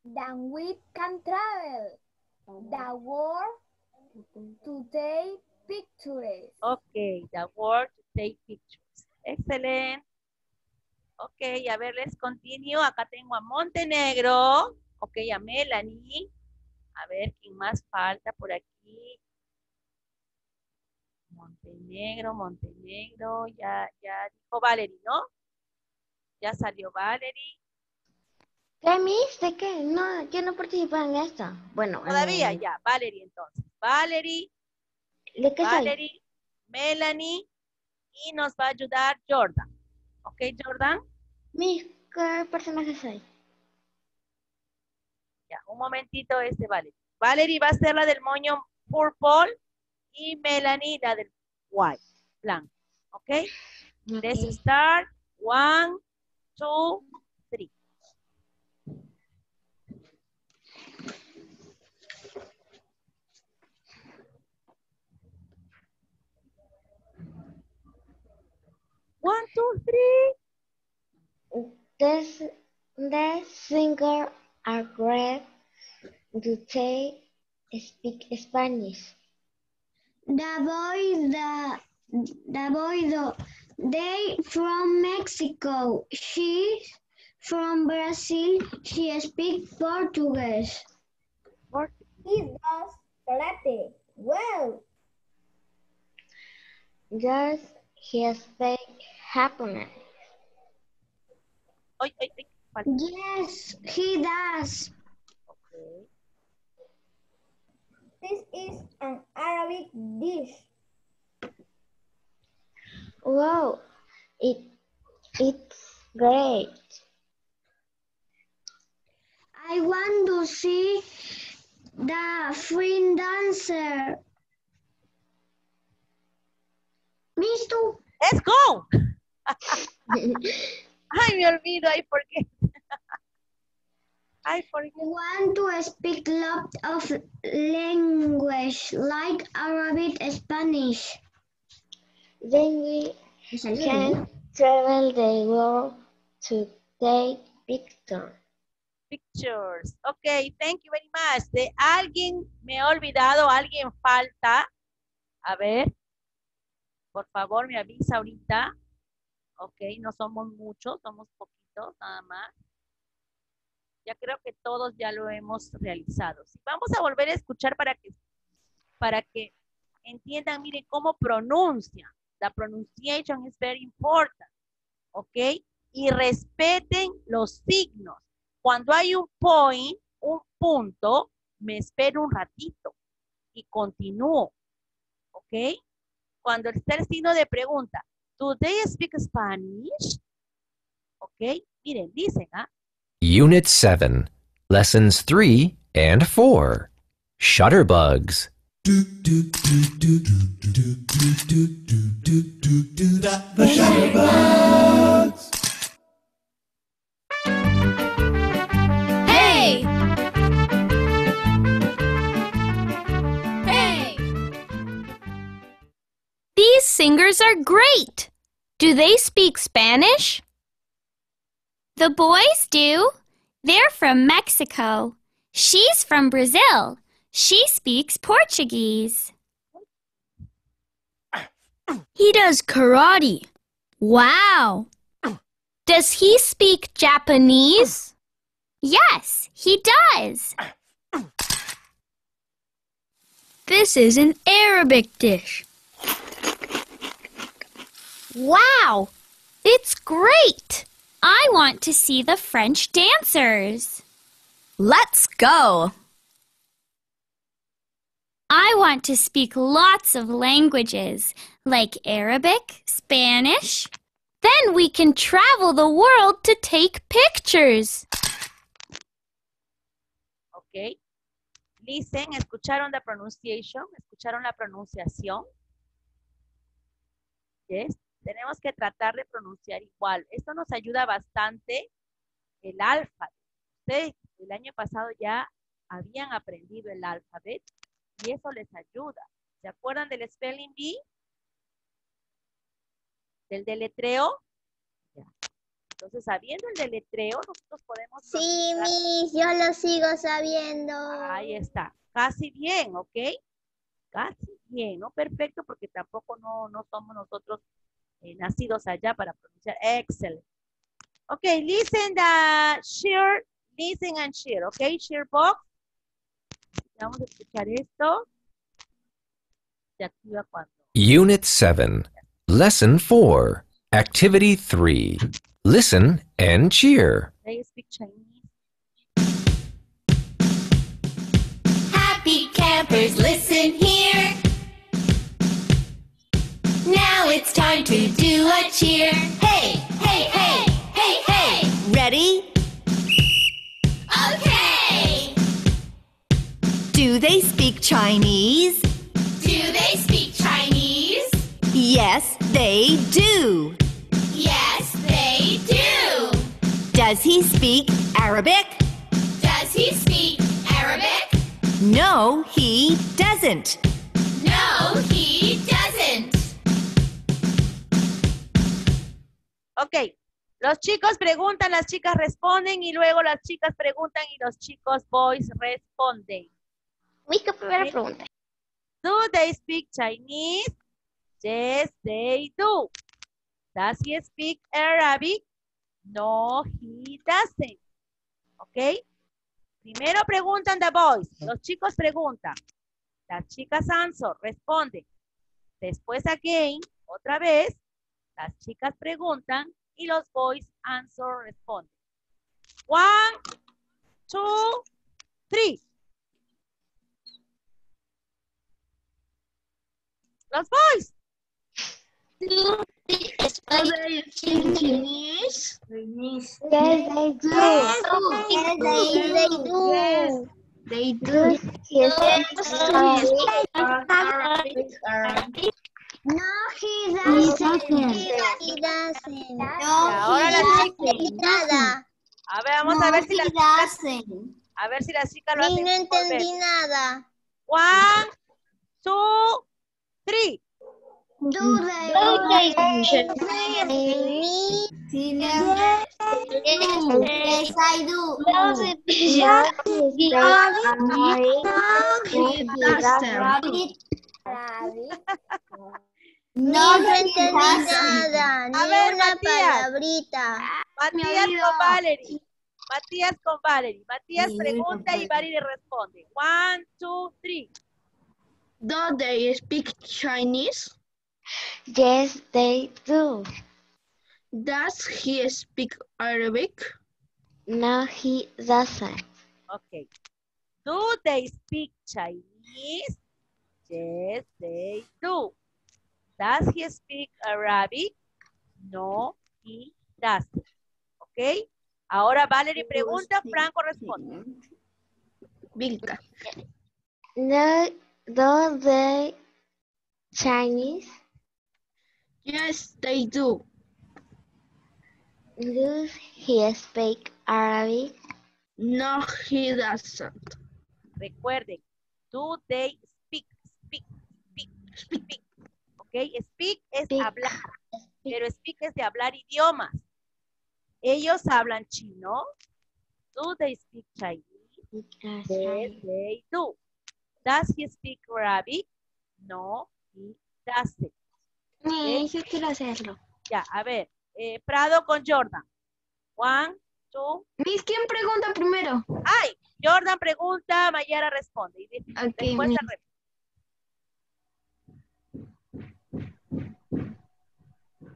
Then we can travel the world to take pictures. Ok, the word to take pictures. Excelente. Ok, a ver, let's continue. Acá tengo a Montenegro. Ok, a Melanie. A ver, ¿quién más falta por aquí? Montenegro, Montenegro. Ya, ya dijo Valerie, ¿no? Ya salió Valerie. ¿Qué, Miss? ¿De qué? No, yo no participo en esta. Bueno, en Todavía, el- ya. Valerie entonces. Valerie, ¿De qué soy? Melanie y nos va a ayudar Jordan. ¿Ok, Jordan? Miss, ¿qué personaje soy? Ya, un momentito este Valerie. Valerie va a ser la del moño purple y Melanie la del white, blanco. ¿Ok? Let's start. One, two, three. One, two, three. This, the singer are great. Do they speak Spanish? The boys, the the boys, the, they from Mexico. She's from Brazil. She speaks Portuguese. Four. He does karate. Wow. Yes, he speak Japanese. Yes, he does. Ok. This is an Arabic dish. Wow, it it's great. I want to see the free dancer. Miss tú. Let's go. (laughs) (laughs) Ay, me olvido, ay, ¿por I want to speak lot of language like Arabic, Spanish. Then we can travel the world to take pictures. Pictures. Ok, thank you very much. ¿De alguien me he olvidado? ¿Alguien falta? A ver. Por favor, me avisa ahorita. Ok, no somos muchos, somos poquitos nada más. Ya creo que todos ya lo hemos realizado. Vamos a volver a escuchar para que, para que entiendan, miren cómo pronuncia. La pronunciation is very important. ¿Ok? Y respeten los signos. Cuando hay un point, un punto, me espero un ratito y continúo. ¿Ok? Cuando está el signo de pregunta, ¿do they speak Spanish? ¿Ok? Miren, dicen, ¿ah? Unit 7, Lessons 3 and 4. Shutterbugs. The Shutterbugs! Hey! Hey! These singers are great. Do they speak Spanish? The boys do. They're from Mexico. She's from Brazil. She speaks Portuguese. He does karate. Wow. Does he speak Japanese? Yes, he does. This is an Arabic dish. Wow! It's great! I want to see the French dancers. Let's go! I want to speak lots of languages like Arabic, Spanish. Then we can travel the world to take pictures. Okay. Listen, ¿escucharon la pronunciation? ¿Escucharon la pronunciación? Yes. Tenemos que tratar de pronunciar igual. Esto nos ayuda bastante el alfabeto. Ustedes el año pasado ya habían aprendido el alfabeto y eso les ayuda. ¿Se acuerdan del spelling bee? ¿Del deletreo? Ya. Entonces, sabiendo el deletreo, nosotros podemos Sí, Miss, yo lo sigo sabiendo. Ahí está. Casi bien, ¿ok? Casi bien, no perfecto porque tampoco no, no somos nosotros eh, nacidos allá para pronunciar. Excellent. Okay, listen the share, listen and share. Okay, share box. Vamos a escuchar esto. Se activa cuando. Unit 7, Lesson 4, Activity 3. Listen and cheer. They speak Chinese. Happy campers, listen here. Now it's time to do a cheer. Hey, hey, hey, hey, hey. Ready? Okay. Do they speak Chinese? Do they speak Chinese? Yes, they do. Yes, they do. Does he speak Arabic? Does he speak Arabic? No, he doesn't. No, he doesn't. Ok, los chicos preguntan, las chicas responden y luego las chicas preguntan y los chicos boys responden. Mica, primera pregunta. Do they speak Chinese? Yes, they do. Does he speak Arabic? No, he doesn't. ¿Ok? Primero preguntan the boys. Los chicos preguntan. Las chicas answer, responden. Después again, otra vez, las chicas preguntan y los boys answer, responden. One, two, three. Los boys. Do they Chinese? Yes, they do. Yes, they, they do. Yes, they do. Yes, No, he doesn't. He doesn't. No, ahora la He nada. A ver, vamos a ver si las chicas, a ver si las chicas lo Ni hacen. no entendí nada. One, two, three. Do they? Yes, I do. He doesn't. No entendí nada, ni A ver, una Matías. palabrita. Matías con Valerie. Matías con Valerie. Matías pregunta y Valerie responde. One, two, three. Do they speak Chinese? Yes, they do. Does he speak Arabic? No, he doesn't. Okay. Do they speak Chinese? Yes, they do. Does he speak Arabic? No, he doesn't. Okay. Ahora Valerie pregunta, Franco responde. Vilca. No, do they Chinese? Yes, they do. Does he speak Arabic? No, he doesn't. Recuerden, do they speak, speak, speak, speak. Ok, speak es Speak. hablar, pero speak es de hablar idiomas. Ellos hablan chino. Do they speak Chinese? Yes, they do. Does he speak Arabic? No, he doesn't. Ni, yo quiero hacerlo. Ya, a ver, eh, Prado con Jordan. One, two. Miss, ¿quién pregunta primero? Ay, Jordan pregunta, Mayara responde. Y de- Ok, después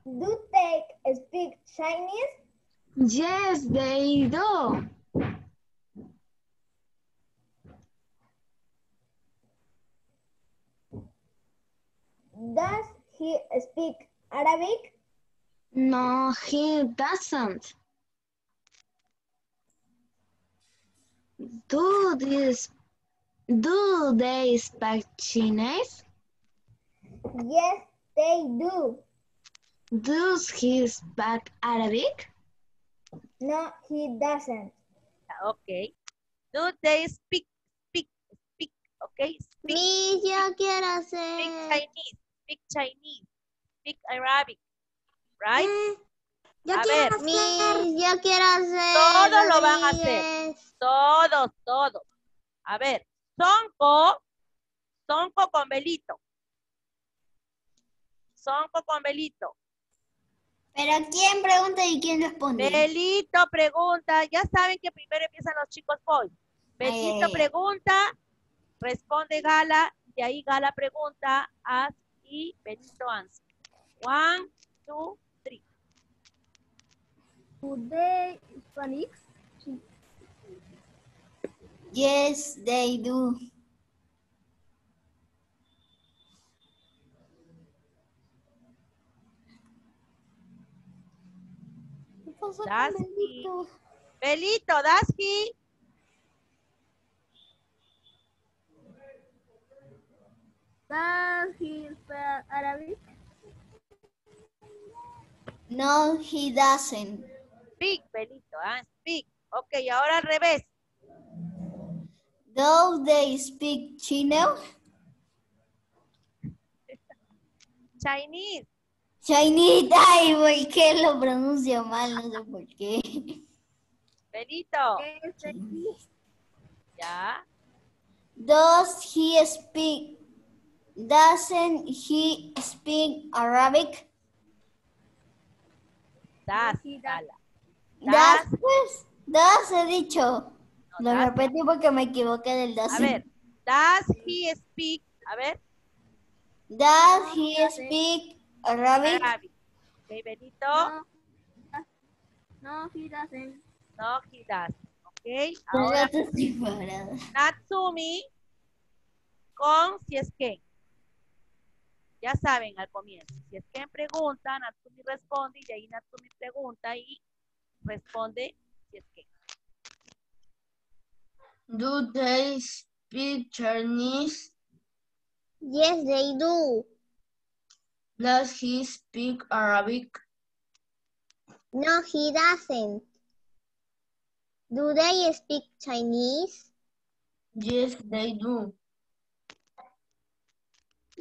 Do they speak Chinese? Yes, they do. Does he speak Arabic? No, he doesn't. Do this do they speak Chinese? Yes, they do. Does he speak Arabic? No, he doesn't. Ok. Do they speak, speak, speak, ok? Speak, Mi, yo quiero speak hacer. Chinese, speak Chinese, speak Arabic, right? Yo A quiero ver. Mi, yo quiero hacer. Todos lo van a hacer. Todos, todos. A ver, Sonco, Sonco con Belito. Sonco con Belito. Pero ¿quién pregunta y quién responde? Belito pregunta, ya saben que primero empiezan los chicos boys. Belito ay, ay. pregunta, responde Gala, y ahí Gala pregunta, ask y Belito answer. One, two, three. They Spanish? Yes, they do. Pasa con Belito? Belito, does he? Does he speak Arabic? No, he doesn't. Speak, Belito, ah, speak. Ok, ahora al revés. Do they speak Chino? Chinese. Chinese. Ay, güey, que lo pronuncio mal, no sé por qué. Belito. Ya. Does he speak? Doesn't he speak Arabic? Das, Ala. Das, pues, das he dicho. No, Lo das. repetí porque me equivoqué del das. A ver, does he speak? A ver, Does he speak Arabic. Ok, Belito. No, he doesn't. No, he does. Ok, ahora. Natsumi con si es que. Ya saben al comienzo. Si es que pregunta, Natsumi responde y de ahí Natsumi pregunta y responde si es que. Do they speak Chinese? Yes, they do. Does he speak Arabic? No, he doesn't. Do they speak Chinese? Yes, they do.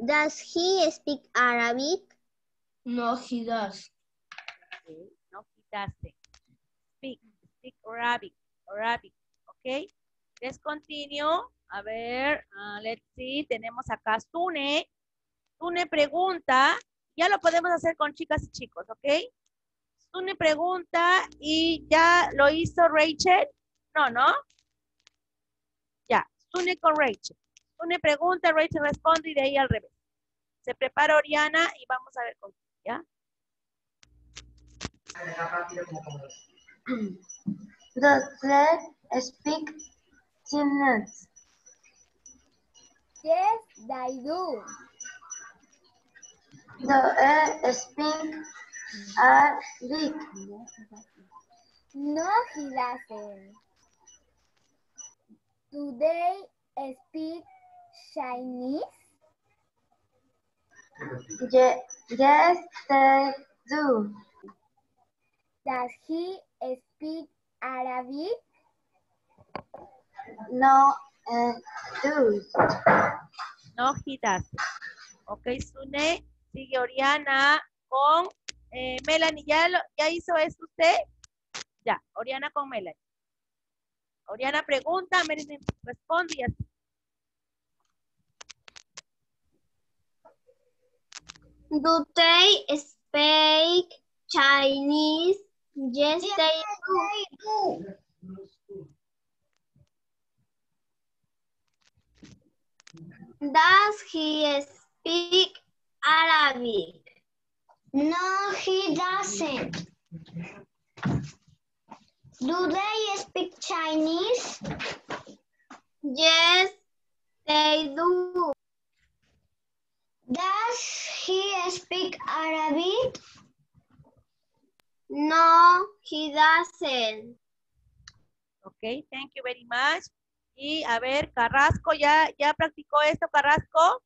Does he speak Arabic? No, he does. Okay, No, he doesn't. Speak, speak Arabic, Arabic. Ok, let's continue. A ver, ah, let's see. Tenemos acá Sune. Sune pregunta. Ya lo podemos hacer con chicas y chicos, ¿ok? Sune pregunta y ya lo hizo Rachel. No, ¿no? Ya, Sune con Rachel. Sune pregunta, Rachel responde y de ahí al revés. Se prepara Oriana y vamos a ver con ¿ya? Does they speak Chinese? Yes, they do. Do they speak Arabic? No, he doesn't. Do they speak Chinese? Ye- Yes, they do. Does he speak Arabic? No, uh, do. No, he doesn't. Ok, Sune. Sigue Oriana con eh, Melanie. ¿Ya, lo- ¿Ya hizo eso usted? Ya, Oriana con Melanie. Oriana pregunta, Melanie responde y así. Do they speak Chinese? Yes, they do. Does he speak Arabic? No, he doesn't. Do they speak Chinese? Yes, they do. Does he speak Arabic? No, he doesn't. Ok, thank you very much. Y a ver, Carrasco, ¿ya, ya practicó esto, Carrasco?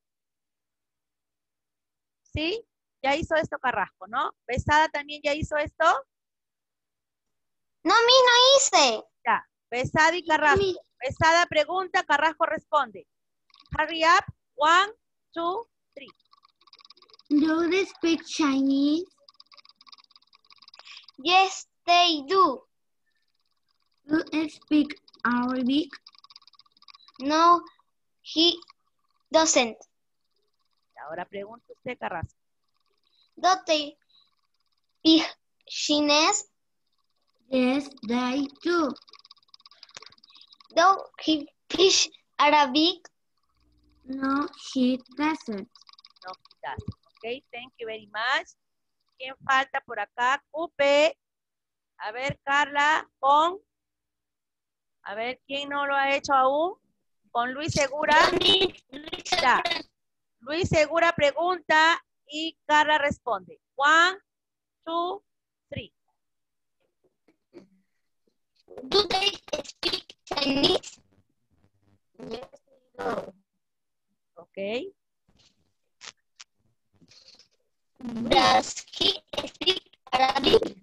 ¿Sí? Ya hizo esto, Carrasco, ¿no? Besada también ya hizo esto. No, mi no hice. Ya, Besada y Carrasco. Besada pregunta, Carrasco responde. Hurry up. One, two, three. Do they speak Chinese? Yes, they do. Do they speak Arabic? No, he doesn't. Ahora pregunta usted, Carrasco. Do they speak Chinese? Yes, they do. Do he speak Arabic? No, he doesn't. No, he doesn't. Ok, thank you very much. ¿Quién falta por acá? Cupe. A ver, Carla, con. A ver, ¿quién no lo ha hecho aún? Con Luis Segura. Luis Segura pregunta y Carla responde. One, two, three. Do they speak Chinese? Yes, no. Ok. Does he speak Arabic?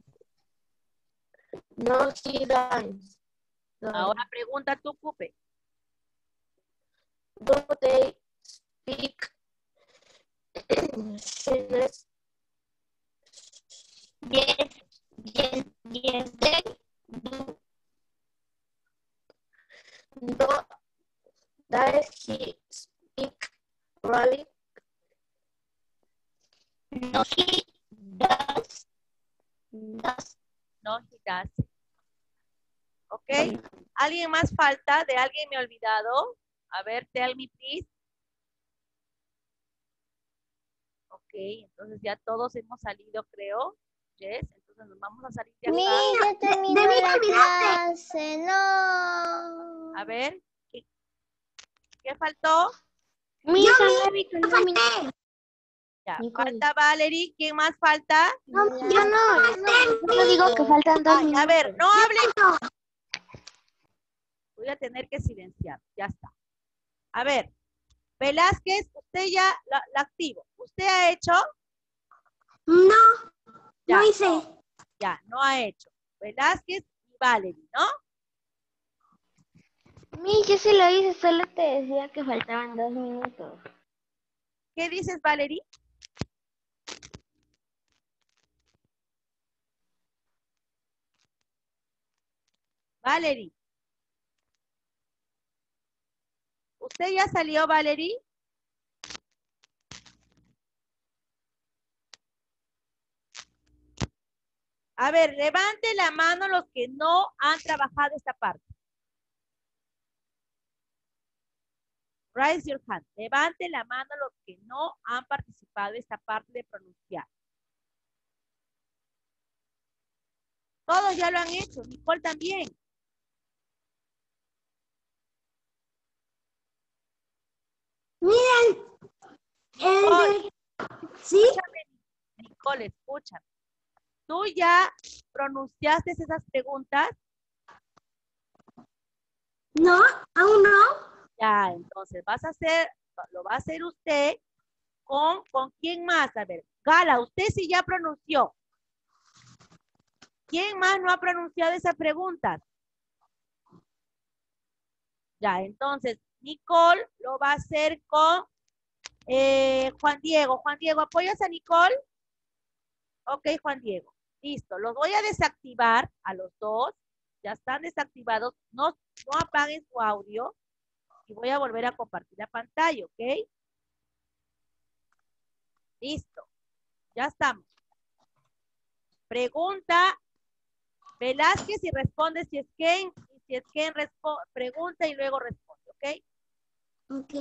No, she does. No. Ahora pregunta tú, Cupe. Do they speak Yes, yes, yes, they do. No. Does he speak Arabic? No, he does. Does. No, he doesn't. Ok. ¿Alguien más falta? ¿De alguien me he olvidado? A ver, tell me, please. Ok, entonces ya todos hemos salido, creo. Yes, entonces nos vamos a salir de Mi, acá. ya terminó debí la olvidarte. clase. No. A ver, ¿qué, qué faltó? No, falté. Ya, Nicole. falta Valerie. ¿Quién más falta? yo no, yo no, yo digo que faltan dos Ay, a ver, no hable. No, Voy a tener que silenciar. Ya está. A ver, Velázquez, usted ya la, la activo. ¿Usted ha hecho? no, Ya, no hice. ya, no ha hecho. Velázquez y Valerie, ¿no? Mi, yo sí lo hice, solo te decía que faltaban dos minutos. ¿Qué dices, Valerie? Valerie. ¿Usted ya salió, Valerie? A ver, levante la mano los que no han trabajado esta parte. Raise your hand. Levante la mano los que no han participado esta parte de pronunciar. Todos ya lo han hecho. Nicole también. Miren, el. ¿Sí? Escúchame, Nicole, escúchame. ¿Tú ya pronunciaste esas preguntas? No, aún no. Ya, entonces vas a hacer, lo va a hacer usted con, ¿con quién más? A ver, Gala, usted sí ya pronunció. ¿Quién más no ha pronunciado esas preguntas? Ya, entonces, Nicole lo va a hacer con eh, Juan Diego. Juan Diego, ¿apoyas a Nicole? Ok, Juan Diego. Listo, los voy a desactivar a los dos. Ya están desactivados. No, no apaguen su audio. Y voy a volver a compartir la pantalla, ¿ok? Listo. Ya estamos. Pregunta Velázquez y responde si es Ken. Y si es Ken, pregunta y luego responde, ¿ok? Ok.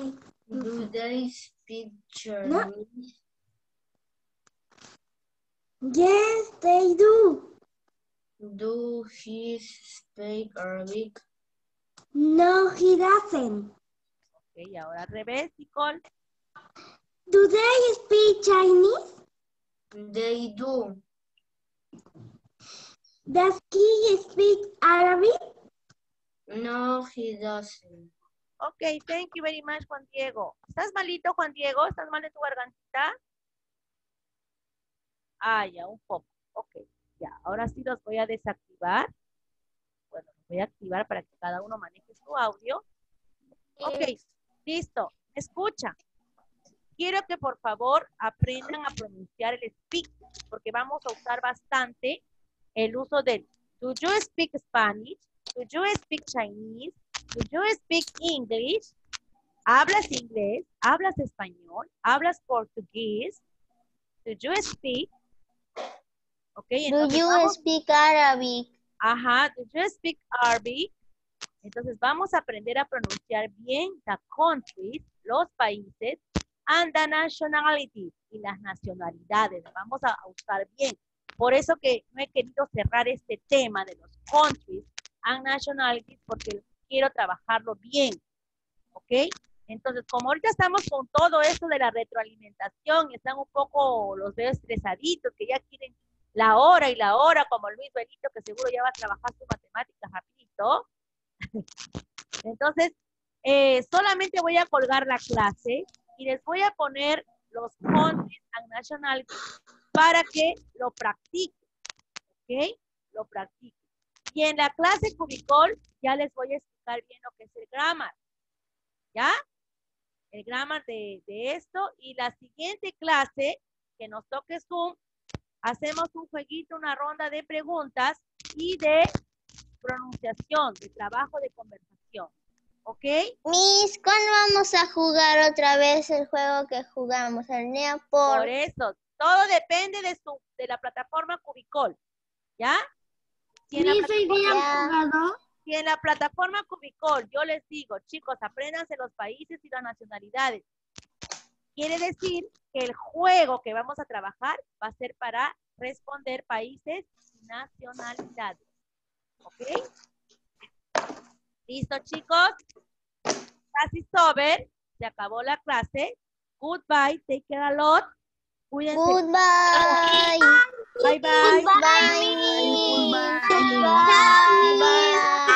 No. Yes, they do. Do he speak Arabic? No, he doesn't. Ok, ahora al revés, Nicole. Do they speak Chinese? They do. Does he speak Arabic? No, he doesn't. Ok, thank you very much, Juan Diego. ¿Estás malito, Juan Diego? ¿Estás mal de tu gargantita? Ah, ya, un poco. Ok, ya. Ahora sí los voy a desactivar. Bueno, los voy a activar para que cada uno maneje su audio. Ok, listo. ¿Me escuchan? Quiero que por favor aprendan a pronunciar el speak, porque vamos a usar bastante el uso del Do you speak Spanish? Do you speak Chinese? Do you speak English? ¿Hablas inglés? ¿Hablas español? ¿Hablas portugués? Do you speak? Ok, Do entonces you vamos- speak Arabic? Ajá, do you speak Arabic? Entonces vamos a aprender a pronunciar bien the countries, los países, and the nationalities, y las nacionalidades. Vamos a usar bien. Por eso que no he querido cerrar este tema de los countries and nationalities, porque quiero trabajarlo bien. ¿Ok? Entonces, como ahorita estamos con todo esto de la retroalimentación, están un poco los veo estresaditos, que ya quieren la hora y la hora, como Luis Benito, que seguro ya va a trabajar sus matemáticas rapidito. Entonces, eh, solamente voy a colgar la clase y les voy a poner los countries and national para que lo practiquen. ¿Ok? Lo practiquen. Y en la clase Cubicol ya les voy a explicar bien lo que es el grammar. ¿Ya? El grammar de, de esto. Y la siguiente clase que nos toque Zoom, hacemos un jueguito, una ronda de preguntas y de pronunciación, de trabajo de conversación. ¿Ok? Miss, ¿cuándo vamos a jugar otra vez el juego que jugamos? El Neoport. Por eso, todo depende de, su, de la plataforma Cubicol. ¿Ya? Si en, la Miss, hoy día jugado. si en la plataforma Cubicol yo les digo, chicos, apréndanse los países y las nacionalidades. Quiere decir que el juego que vamos a trabajar va a ser para responder países y nacionalidades. ¿Ok? ¿Listo, chicos? Casi over. Se acabó la clase. Goodbye. Take care a lot. Cuídense. Goodbye. Bye bye. Bye. Bye.